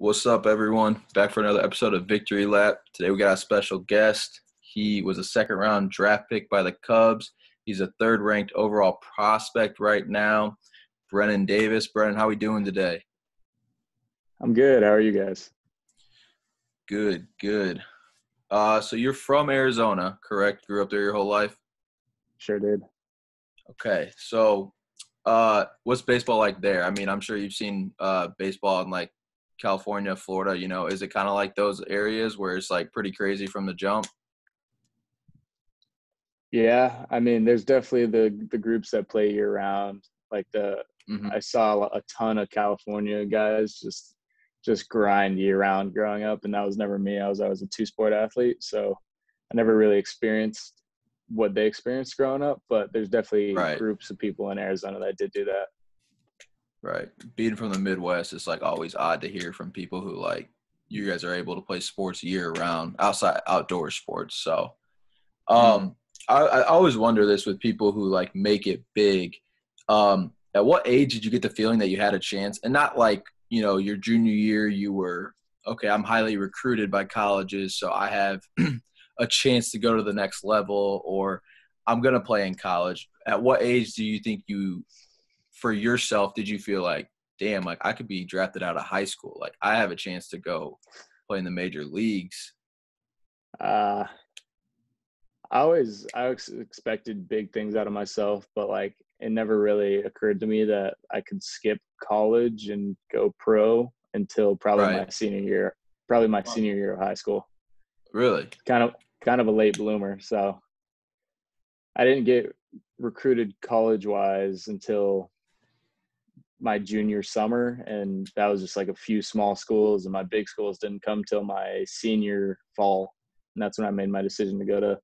What's up, everyone? Back for another episode of Victory Lap. Today we got a special guest. He was a second round draft pick by the Cubs. He's a third ranked overall prospect right now. Brennen Davis. Brennen, how are we doing today? I'm good. How are you guys? Good, good. Uh, so you're from Arizona, correct? Grew up there your whole life? Sure did. Okay. So uh, what's baseball like there? I mean, I'm sure you've seen uh, baseball in like California, Florida, you know, is it kind of like those areas where it's like pretty crazy from the jump? Yeah, I mean, there's definitely the the groups that play year round. Like the Mhm. I saw a ton of California guys just just grind year round growing up, and that was never me. I was I was a two sport athlete, so I never really experienced what they experienced growing up. But there's definitely Right. groups of people in Arizona that did do that. Right. Being from the Midwest, it's like always odd to hear from people who like you guys are able to play sports year round, outside outdoor sports. So, um, I, I always wonder this with people who like make it big. Um, at what age did you get the feeling that you had a chance, and not like you know your junior year you were okay. I'm highly recruited by colleges, so I have a chance to go to the next level, or I'm gonna play in college. At what age do you think you for yourself did you feel like damn like i could be drafted out of high school. Like i have a chance to go play in the major leagues Uh, I always I ex- expected big things out of myself, but like it never really occurred to me that I could skip college and go pro until probably my senior year, probably my senior year of high school. really? Kind of kind of a late bloomer, so I didn't get recruited college wise until my junior summer and that was just like a few small schools and my big schools didn't come till my senior fall and that's when I made my decision to go to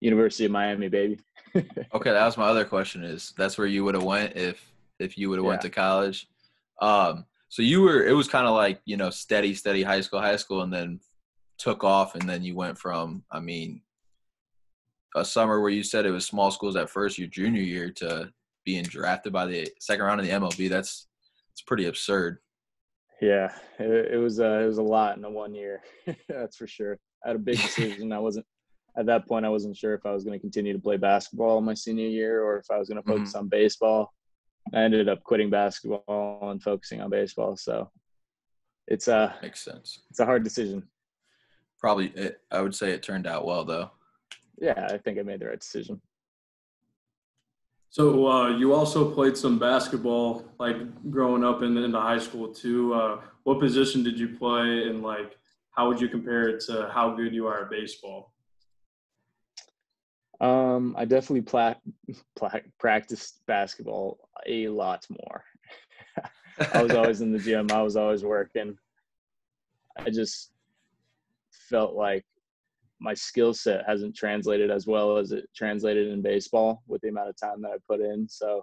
University of Miami, baby. okay that was my other question is that's where you would have went if if you would have went to college um so you were it was kind of like you know steady steady high school high school and then took off and then you went from i mean a summer where you said it was small schools at first your junior year to being drafted by the second round of the mlb that's it's pretty absurd Yeah, it, it was uh, it was a lot in a one year. That's for sure. I had a big decision. I wasn't at that point. I wasn't sure if I was going to continue to play basketball my senior year or if I was going to focus on baseball. I ended up quitting basketball and focusing on baseball. So it's a makes sense it's a hard decision. Probably, it, I would say it turned out well though. Yeah, I think I made the right decision. So uh, you also played some basketball, like growing up and into high school too. Uh, what position did you play, and like how would you compare it to how good you are at baseball? Um, I definitely pla- pla- practiced basketball a lot more. I was always in the gym. I was always working. I just felt like my skill set hasn't translated as well as it translated in baseball with the amount of time that I put in. So,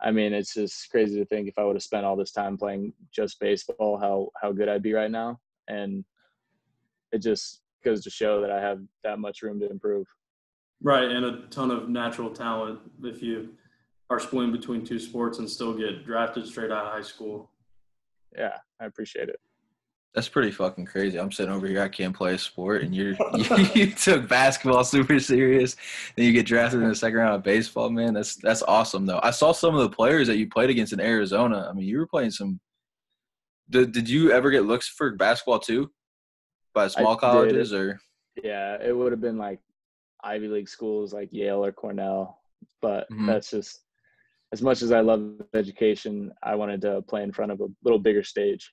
I mean, it's just crazy to think if I would have spent all this time playing just baseball, how how good I'd be right now. And it just goes to show that I have that much room to improve. Right, and a ton of natural talent if you are splitting between two sports and still get drafted straight out of high school. Yeah, I appreciate it. That's pretty fucking crazy. I'm sitting over here. I can't play a sport, and you're you, took basketball super serious, Then you get drafted in the second round of baseball. Man, that's that's awesome though. I saw some of the players that you played against in Arizona. I mean, you were playing some. Did Did you ever get looks for basketball too, by small did. colleges or? Yeah, it would have been like Ivy League schools like Yale or Cornell, but Mhm. that's just as much as I love education, I wanted to play in front of a little bigger stage.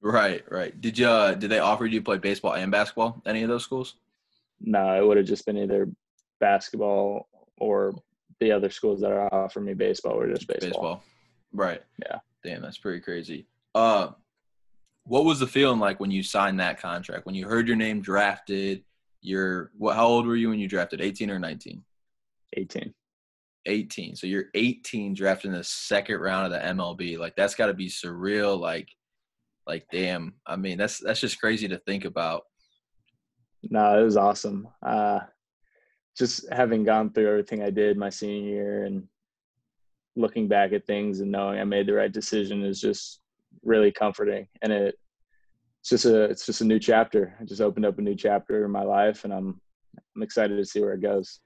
Right, right. Did you uh, did they offer you to play baseball and basketball? Any of those schools? No, it would have just been either basketball or the other schools that are offering me baseball or just baseball. Right. Yeah. Damn, that's pretty crazy. Uh what was the feeling like when you signed that contract? When you heard your name drafted, you're what how old were you when you drafted? 18 or 19? 18. 18. So you're 18 drafted in the second round of the MLB. Like that's got to be surreal like like damn. I mean, that's that's just crazy to think about. No, it was awesome. Uh, just having gone through everything I did my senior year and looking back at things and knowing I made the right decision is just really comforting. And it it's just a it's just a new chapter. I just opened up a new chapter in my life, and I'm I'm excited to see where it goes.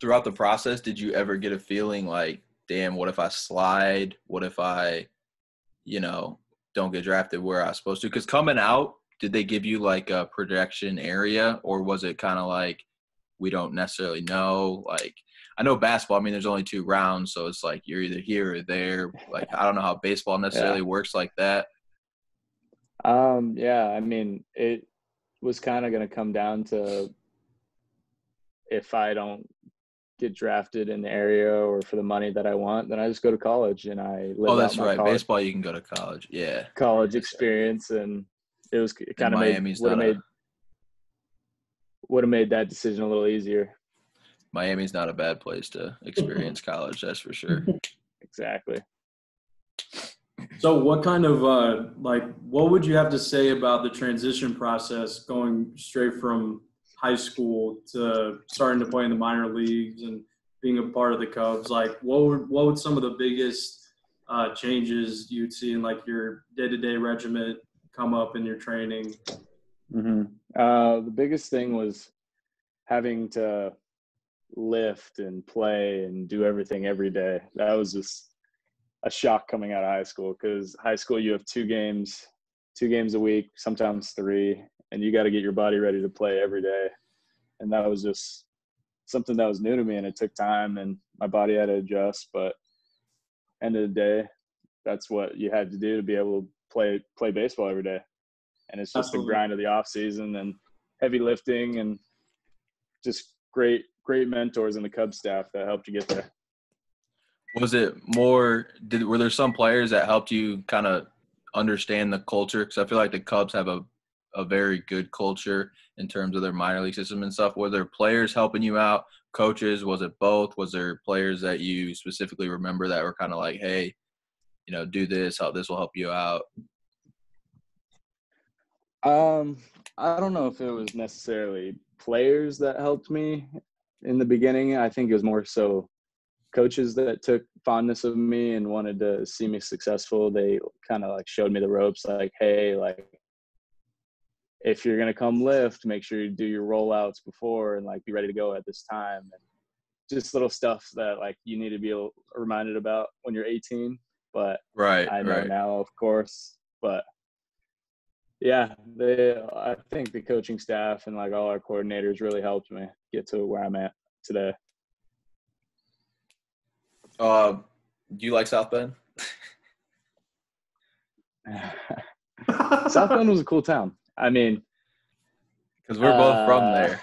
Throughout the process, did you ever get a feeling like, damn, what if I slide? What if I, you know, don't get drafted where I was supposed to? Because coming out, did they give you like a projection area, or was it kind of like we don't necessarily know? Like, I know basketball. I mean, there's only two rounds, so it's like you're either here or there. Like, I don't know how baseball necessarily yeah. works like that. Um, yeah, I mean, it was kind of going to come down to if I don't get drafted in the area or for the money that I want, then I just go to college and I live. Oh, that's right. College, Baseball, you can go to college. Yeah. College experience, and it was it kind of made would have made would have made that decision a little easier. Miami's not a bad place to experience college. That's for sure. exactly. So, what kind of uh, like what would you have to say about the transition process going straight from high school to starting to play in the minor leagues and being a part of the Cubs? Like, what would what would some of the biggest uh, changes you'd see in like your day to day regiment come up in your training? Mm-hmm. Uh, the biggest thing was having to lift and play and do everything every day. That was just a shock coming out of high school because high school you have two games, two games a week, sometimes three, and you got to get your body ready to play every day. And that was just something that was new to me, and it took time, and my body had to adjust. But end of the day, that's what you had to do to be able to play play baseball every day. And it's just Absolutely. the grind of the off season and heavy lifting and just great great mentors in the Cub staff that helped you get there was it more did were there some players that helped you kind of understand the culture because i feel like the cubs have a, a very good culture in terms of their minor league system and stuff. Were there players helping you out? Coaches? Was it both? Was there players that you specifically remember that were kind of like hey you know do this how this will help you out um i don't know if it was necessarily players that helped me in the beginning. I think it was more so coaches that took fondness of me and wanted to see me successful. They kind of like showed me the ropes like hey like if you're going to come lift make sure you do your rollouts before and like be ready to go at this time and just little stuff that like you need to be reminded about when you're 18 but right i know right. now of course but yeah they i think the coaching staff and like all our coordinators really helped me get to where i'm at today uh, do you like South Bend? South Bend was a cool town. I mean, because we're both uh, from there.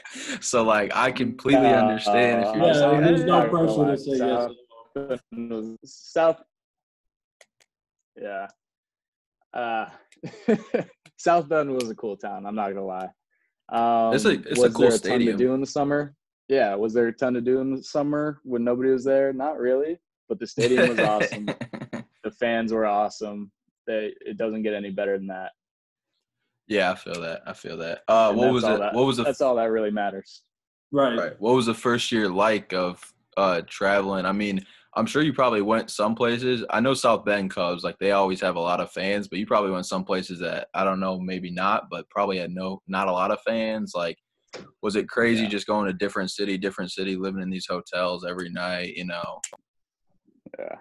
so, like, I completely uh, understand if you're. Yeah, there's no pressure to say South, yes. South. Yeah. Uh, South Bend was a cool town. I'm not gonna lie. Um, it's a it's a cool stadium Ton to do in the summer yeah, was there a ton to do in the summer when nobody was there? Not really, but the stadium was awesome. the fans were awesome. They, it doesn't get any better than that. Yeah, I feel that. I feel that. Uh, what was it? That, what was the? That's all that really matters. Right. Right. What was the first year like of uh, traveling? I mean, I'm sure you probably went some places. I know South Bend Cubs, like they always have a lot of fans, but you probably went some places that I don't know, maybe not, but probably had no, not a lot of fans. Like, was it crazy yeah. just going to different city, different city, living in these hotels every night? You know. Yeah,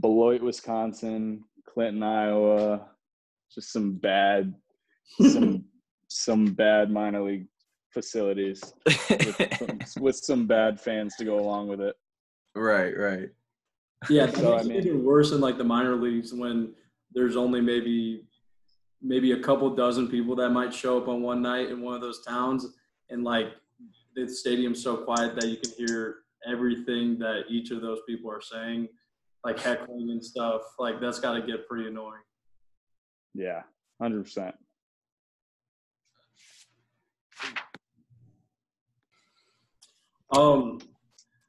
Beloit, Wisconsin, Clinton, Iowa, just some bad, some some bad minor league facilities with, with, some bad fans to go along with it. Right, right. Yeah, so, I mean, even worse in like the minor leagues when there's only maybe maybe a couple dozen people that might show up on one night in one of those towns and like the stadium's so quiet that you can hear everything that each of those people are saying, like heckling and stuff. Like that's got to get pretty annoying. Yeah, hundred percent. Um,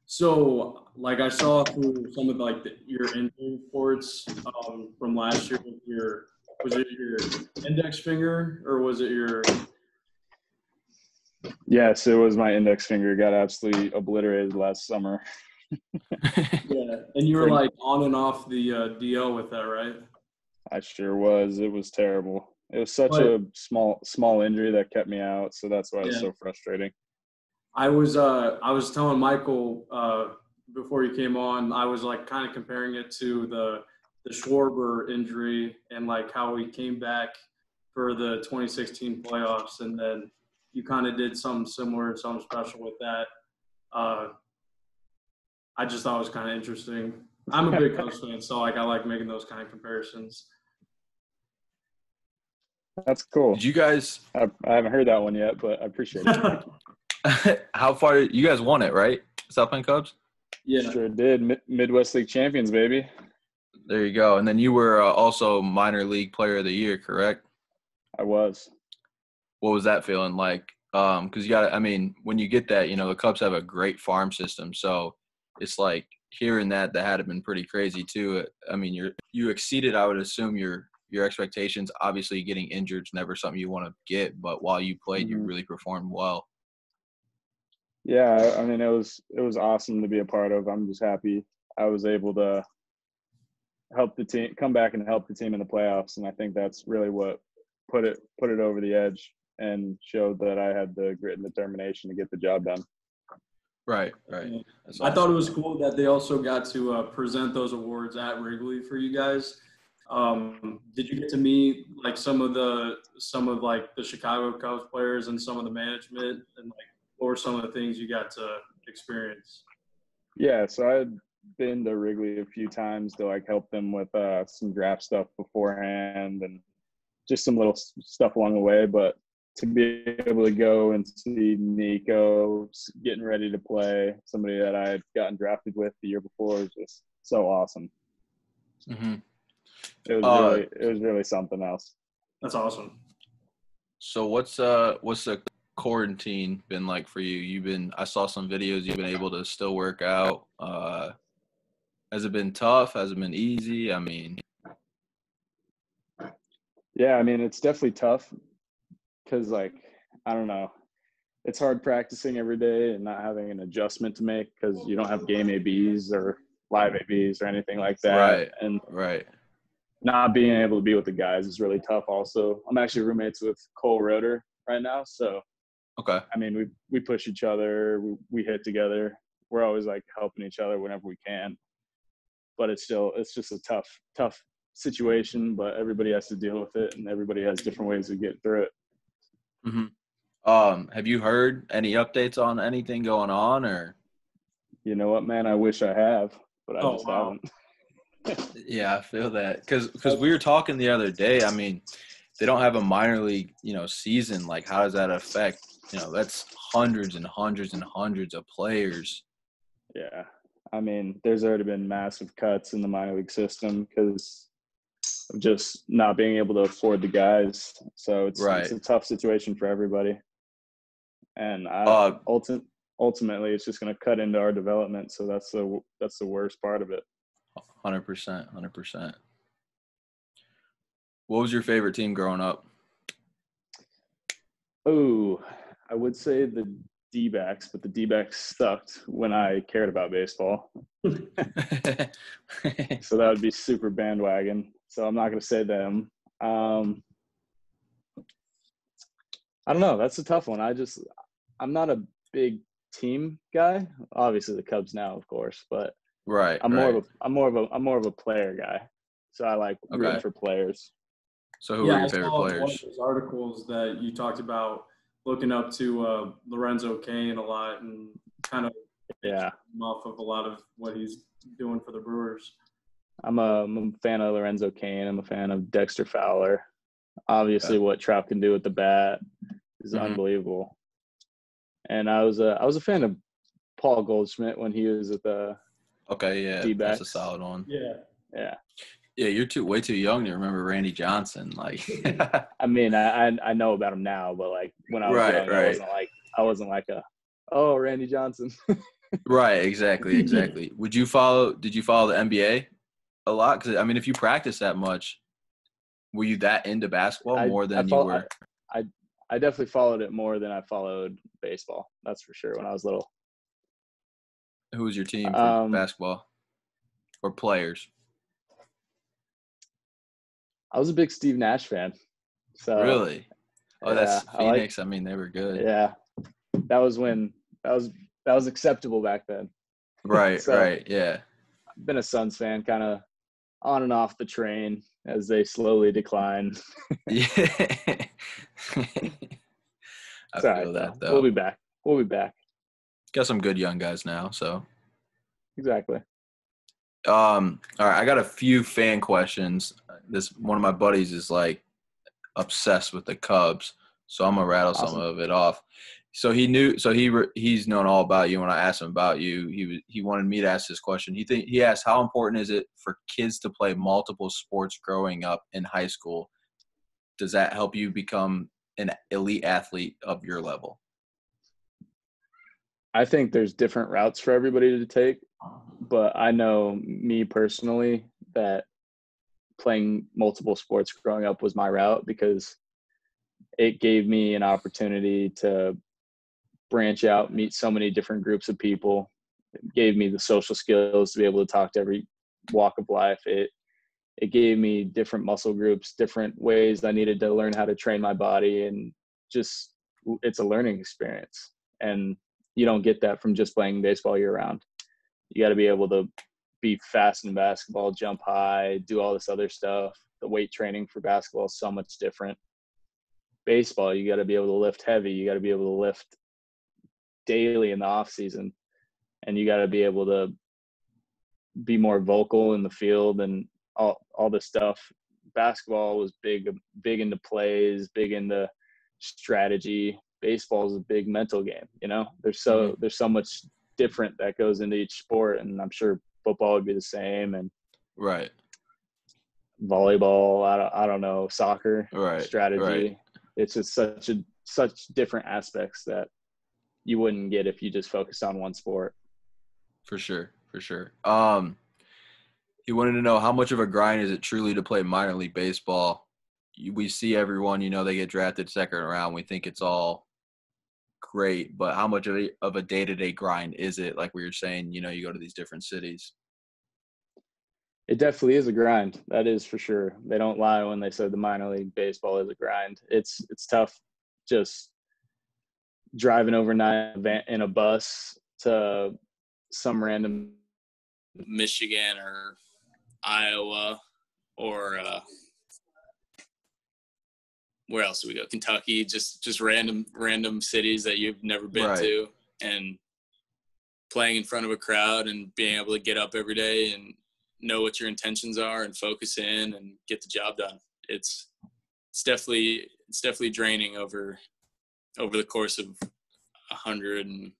so like I saw through some of like the, your injury reports um, from last year. Your was it your index finger or was it your Yes, it was my index finger. Got absolutely obliterated last summer. Yeah, and you were like on and off the uh, DL with that, right? I sure was. It was terrible. It was such a small small injury that kept me out, so that's why it's Yeah. so frustrating. I was uh I was telling Michael uh before you came on, I was like kind of comparing it to the the Schwarber injury and like how he came back for the 2016 playoffs, and then you kind of did something similar something special with that. Uh, I just thought it was kind of interesting. I'm a big Cubs fan, so like I like making those kind of comparisons. That's cool. Did you guys? I, I haven't heard that one yet, but I appreciate it. how far you guys won it, right? South Bend Cubs. yeah, Sure did. Mid- Midwest League champions, baby. There you go. And then you were uh, also minor league player of the year, correct? I was. What was that feeling like? Um, because you got, I mean, when you get that, you know, the Cubs have a great farm system, so it's like hearing that that had been pretty crazy too. I mean, you're you exceeded, I would assume your your expectations. Obviously, getting injured is never something you want to get, but while you played, you Mhm. really performed well. Yeah, I I mean it was it was awesome to be a part of. I'm just happy I was able to help the team come back and help the team in the playoffs, and I think that's really what put it put it over the edge and showed that I had the grit and determination to get the job done. Right, right. Yeah. I thought it was cool that they also got to uh, present those awards at Wrigley for you guys. Um, did you get to meet like some of the some of like the Chicago Cubs players and some of the management and like what were some of the things you got to experience? Yeah, so I had been to Wrigley a few times to like help them with uh, some draft stuff beforehand and just some little stuff along the way. But to be able to go and see Nico getting ready to play, somebody that I had gotten drafted with the year before, was just so awesome. Mhm. It was Uh, really, it was really something else. That's awesome. So what's uh what's the quarantine been like for you? You've been I saw some videos you've been able to still work out. Uh has it been tough? Has it been easy? I mean, Yeah, I mean it's definitely tough because like I don't know, it's hard practicing every day and not having an adjustment to make because you don't have game ABs or live ABs or anything like that, Right. and right. not being able to be with the guys is really tough. Also, I'm actually roommates with Cole Roederer right now, so Okay. I mean we we push each other, we, we hit together. We're always like helping each other whenever we can, but it's still it's just a tough tough situation. But everybody has to deal with it, and everybody has different ways to get through it. Um, have you heard any updates on anything going on or You know what, man? I wish I have, but I Oh, just wow. haven't. Yeah, I feel that cuz cuz we were talking the other day. I mean, they don't have a minor league, you know, season. Like how does that affect, you know, that's hundreds and hundreds and hundreds of players. Yeah, I mean, there's already been massive cuts in the minor league system because of just not being able to afford the guys. So it's Right. it's a tough situation for everybody. And I, Uh ulti- ultimately, it's just going to cut into our development. So that's the that's the worst part of it. Hundred percent, hundred percent. What was your favorite team growing up? Oh, I would say the D backs, but the D backs sucked when I cared about baseball. So that would be super bandwagon. So I'm not going to say them. Um, I don't know. That's a tough one. I just, I'm not a big team guy. Obviously, the Cubs now, of course, but right. I'm more right. of a, I'm more of a, I'm more of a player guy. So I like rooting for players. so who yeah, are I your favorite saw one of players? those articles that you talked about looking up to uh, Lorenzo Cain a lot and kind of Yeah, off of a lot of what he's doing for the Brewers. I'm a, I'm a fan of Lorenzo Cain. I'm a fan of Dexter Fowler. Obviously, what Trout can do with the bat is Mhm. unbelievable. And I was a I was a fan of Paul Goldschmidt when he was at the Okay, yeah, that's a D-backs. solid one. Yeah. yeah. Yeah, you're too way too young to remember Randy Johnson. Like, I mean, I I, I know about him now, but like when I was Right, young, I right. wasn't like I wasn't like a oh Randy Johnson. right, exactly, exactly. Would you follow? Did you follow the NBA a lot? Because I mean, if you practice that much, were you that into basketball I- more I than you fol- were? I I definitely followed it more than I followed baseball. That's for sure. When I was little, Who was your team for Um, basketball or players? I was a big Steve Nash fan. So really? Oh, that's yeah, I like- Phoenix. I, mean, they were good. yeah, that was when that was that was acceptable back then. Right, So- right. Yeah. Been a Suns fan, kind of on and off the train as they slowly decline. Yeah. I all feel that though. We'll be back. We'll be back. Got some good young guys now, so Exactly. Um, all right, I got a few fan questions. This one of my buddies is like obsessed with the Cubs, so I'm gonna rattle some of it off. So he knew, so he he's known all about you. When I asked him about you, he he wanted me to ask this question. He think he asked how important is it for kids to play multiple sports growing up in high school? Does that help you become an elite athlete of your level? I think there's different routes for everybody to take, but I know me personally that playing multiple sports growing up was my route because it gave me an opportunity to branch out, meet so many different groups of people. It gave me the social skills to be able to talk to every walk of life. It it gave me different muscle groups, different ways I needed to learn how to train my body and just it's a learning experience. And you don't get that from just playing baseball year round. You got to be able to be fast in basketball, jump high, do all this other stuff. The weight training for basketball is so much different. Baseball, you got to be able to lift heavy. You got to be able to lift daily in the off season, and you got to be able to be more vocal in the field and all all this stuff. Basketball was big, big into plays, big into strategy. Baseball is a big mental game. You know, there's so mm-hmm. there's so much different that goes into each sport, and I'm sure football would be the same, and Right, volleyball. I don't, I don't know soccer right, strategy. right. It's just such a such different aspects that you wouldn't get if you just focused on one sport. For sure, for sure. Um, he wanted to know how much of a grind is it truly to play minor league baseball. We see everyone, you know, they get drafted second round. We think it's all great, but how much of a of a day to day grind is it? Like we were saying, you know, you go to these different cities. It definitely is a grind. That is for sure. They don't lie when they say the minor league baseball is a grind. It's it's tough just driving overnight in a bus to some random Michigan or Iowa or uh, where else do we go? Kentucky, just just random random cities that you've never been Right. to, and playing in front of a crowd and being able to get up every day and know what your intentions are and focus in and get the job done. It's it's definitely it's definitely draining over over the course of a hundred and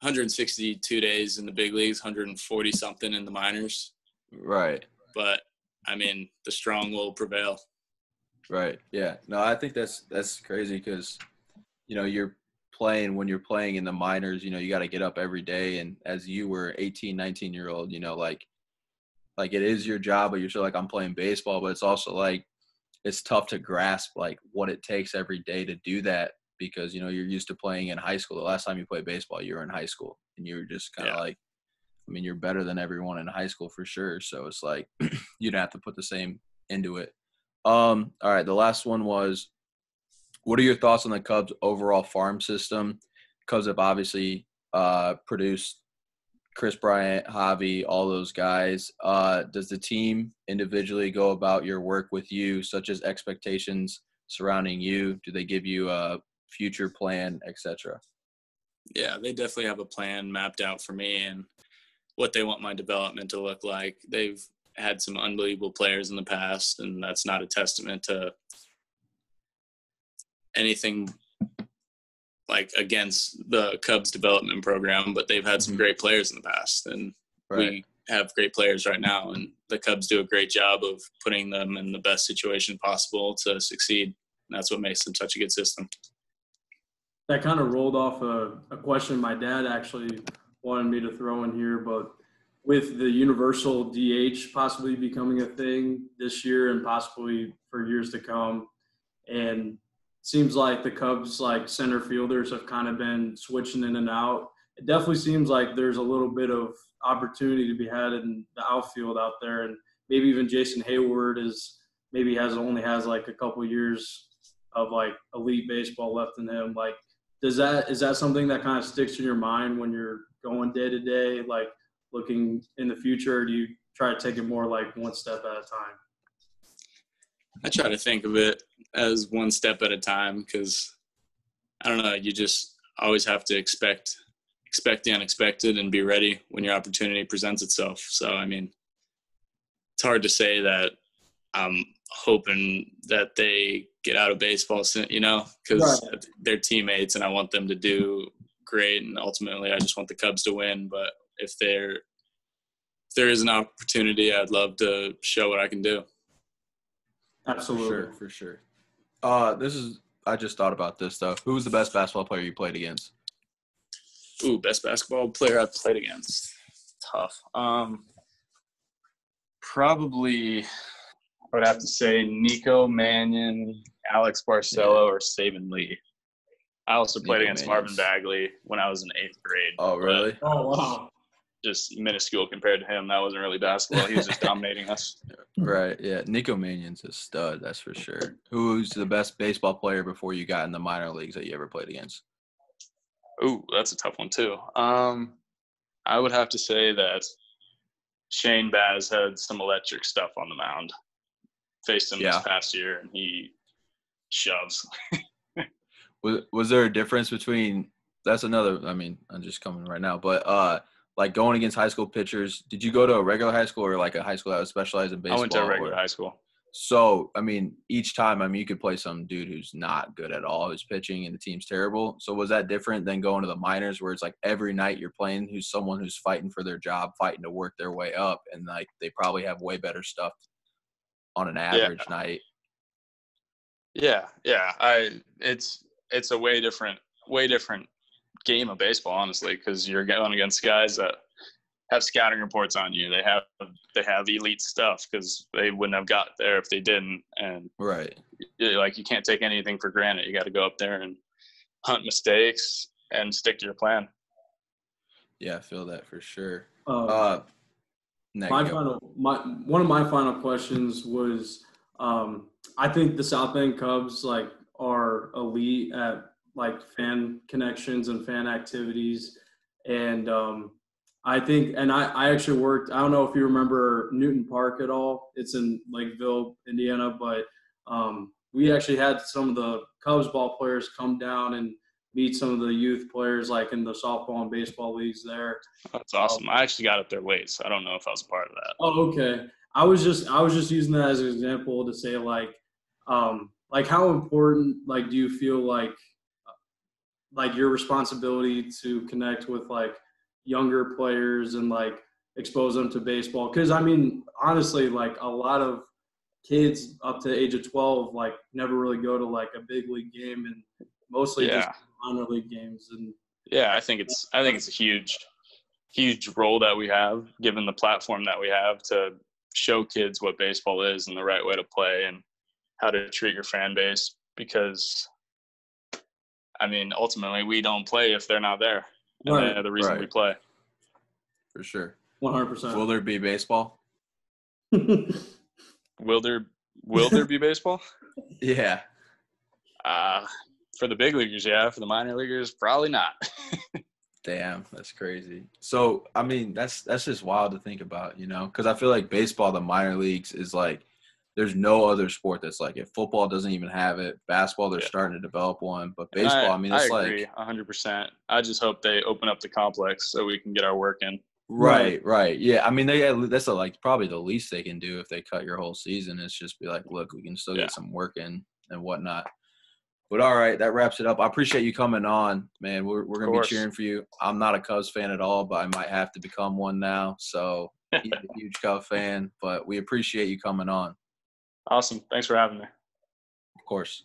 162 days in the big leagues, 140 something in the minors. Right, But I mean, the strong will prevail. right. Yeah. No, I think that's that's crazy because, you know, you're playing when you're playing in the minors. You know, you got to get up every day, and as you were 18, 19 year old, you know, like like it is your job, but you're still like I'm playing baseball, but it's also like it's tough to grasp like what it takes every day to do that because you know you're used to playing in high school. The last time you played baseball, you were in high school, and you were just kind of Yeah. like, I mean, you're better than everyone in high school for sure. So it's like you don't have to put the same into it. Um, all right, the last one was, what are your thoughts on the Cubs' overall farm system? Cubs have obviously uh, produced Kris Bryant, Javi, all those guys. Uh, does the team individually go about your work with you, such as expectations surrounding you? Do they give you a future plan, etc.? Yeah, they definitely have a plan mapped out for me and what they want my development to look like. They've had some unbelievable players in the past, and that's not a testament to anything like against the Cubs development program, but they've had some Mhm. great players in the past, and Right. we have great players right now, and the Cubs do a great job of putting them in the best situation possible to succeed. And that's what makes them such a good system. That kind of rolled off a, a question my dad actually wanted me to throw in here, but with the universal DH possibly becoming a thing this year and possibly for years to come, and seems like the Cubs like center fielders have kind of been switching in and out. It definitely seems like there's a little bit of opportunity to be had in the outfield out there, and maybe even Jason Heyward is maybe has only has like a couple years of like elite baseball left in him. Like, does that is that something that kind of sticks in your mind when you're going day to day, like looking in the future? do you try to take it more like one step at a time? I try to think of it as one step at a time because I don't know. You just always have to expect expect the unexpected and be ready when your opportunity presents itself. So I mean, it's hard to say that I'm hoping that they get out of baseball soon, you know, because right. they're teammates and I want them to do great. And ultimately, I just want the Cubs to win. But if there if there is an opportunity, I'd love to show what I can do. Absolutely, for sure. For sure. Uh, this is. I just thought about this though. Who was the best basketball player you played against? Ooh, best basketball player I've played against. Tough. Um, probably I would have to say Nico Mannion, Alex Barcelo, yeah. or Saben Lee. I also played Nico against Marvin Bagley when I was in eighth grade. Oh, really? Oh, wow. Just minuscule compared to him. That wasn't really basketball. He was just dominating us. Right. Yeah. Nico Mannion's a stud. That's for sure. Who's the best baseball player before you got in the minor leagues that you ever played against? Ooh, that's a tough one too. Um, I would have to say that Shane Baz had some electric stuff on the mound. Faced him yeah. this past year, and he shoves. was was there a difference between? That's another. I mean, I'm just coming right now, but uh, like going against high school pitchers. Did you go to a regular high school or like a high school that was specialized in baseball? I went to a regular or, high school. So, I mean, each time, I mean, you could play some dude who's not good at all, who's pitching, and the team's terrible. So, was that different than going to the minors, where it's like every night you're playing who's someone who's fighting for their job, fighting to work their way up, and like they probably have way better stuff on an average yeah. night? Yeah, yeah. I it's it's a way different, way different game of baseball, honestly, because you're going against guys that have scouting reports on you. They have they have elite stuff because they wouldn't have got there if they didn't. And right, like you can't take anything for granted. You got to go up there and hunt mistakes and stick to your plan. Yeah, I feel that for sure. Um, uh, my final, my one of my final questions was, um, I think the South Bend Cubs like are elite at like fan connections and fan activities, and um, I think, and I, I actually worked. I don't know if you remember Newton Park at all. It's in Lakeville, Indiana, but um, we actually had some of the Cubs ball players come down and meet some of the youth players, like in the softball and baseball leagues there. That's awesome. I actually got up there late, so I don't know if I was a part of that. Oh, okay. I was just I was just using that as an example to say like, um, like how important like do you feel like like your responsibility to connect with like younger players and like expose them to baseball. Because I mean, honestly, like a lot of kids up to the age of 12 like never really go to like a big league game and mostly yeah. just minor league games and yeah i think it's i think it's a huge huge role that we have given the platform that we have to show kids what baseball is and the right way to play and how to treat your fan base because i mean ultimately we don't play if they're not there. And right. they're the reason right. we play. For sure. 100% will there be baseball? Will there will there be baseball? Yeah. Uh for the big leaguers yeah for the minor leaguers probably not damn that's crazy so i mean that's that's just wild to think about you know because i feel like baseball the minor leagues is like there's no other sport that's like it. Football doesn't even have it. Basketball, they're yeah. starting to develop one, but baseball, I, I, mean, it's I agree, like 100%. I just hope they open up the complex so we can get our work in. Right, right. Yeah, I mean, they that's a, like probably the least they can do if they cut your whole season. Is just be like, look, we can still yeah. get some work in and whatnot. But all right, that wraps it up. I appreciate you coming on, man. We're we're gonna be cheering for you. I'm not a Cubs fan at all, but I might have to become one now. So huge Cubs fan, but we appreciate you coming on. Awesome. Thanks for having me. Of course.